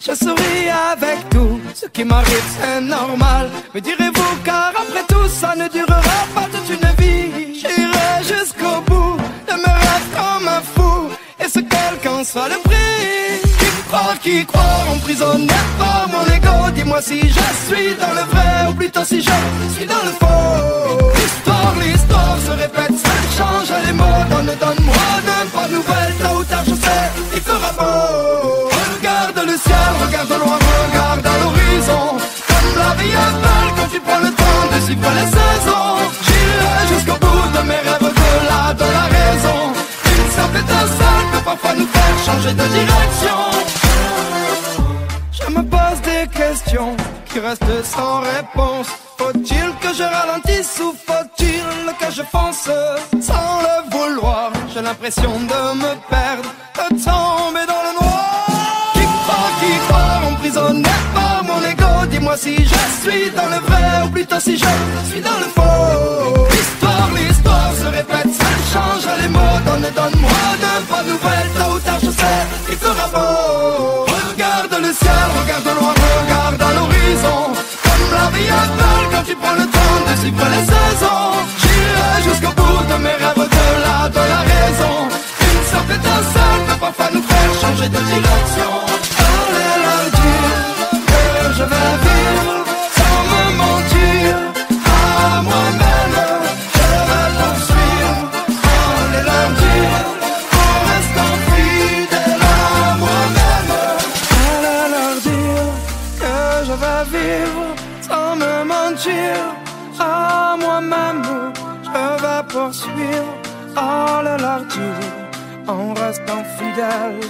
Je souris avec tout, ce qui m'arrive c'est normal. Me direz-vous car après tout ça ne durera pas toute une vie. J'irai jusqu'au bout de comme un fou. Et ce quel qu'en soit le prix. Qui croit, qui croit, emprisonné par mon ego? Dis-moi si je suis dans le vrai ou plutôt si je suis dans le faux. L'histoire, l'histoire se répète, ça change les mots, donne, donne de pas nouvelles, tôt ou tard, je sais, il fera beau. Regarde le ciel, regarde loin, regarde à l'horizon. Comme la vie est belle quand tu prends le temps de suivre les saisons. J'irai jusqu'au bout de mes rêves, au-delà de la raison. Une simple étincelle peut parfois nous faire changer de direction. Je me pose des questions qui restent sans réponse. Faut-il que je ralentisse ou faut-il que je fonce? L'impression de me perdre, de tomber dans le noir. Qui croit, qui croit, emprisonné par mon ego Dis-moi si je suis dans le vrai ou plutôt si je suis dans le faux. L'histoire, l'histoire se répète, ça change les mots. Donne, donne-moi de bonnes nouvelles, tôt ou tard je sais, il fera beau. Regarde le ciel, regarde loin, regarde à l'horizon. Comme la vie est belle quand tu prends vivre sans me mentir à moi-même. Je vais poursuivre allez leur dire en restant fidèle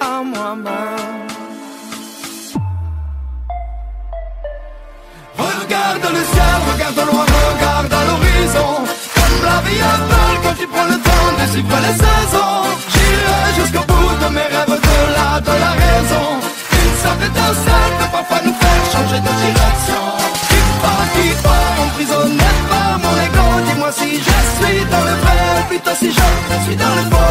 à moi-même. Regarde si je suis dans le faux.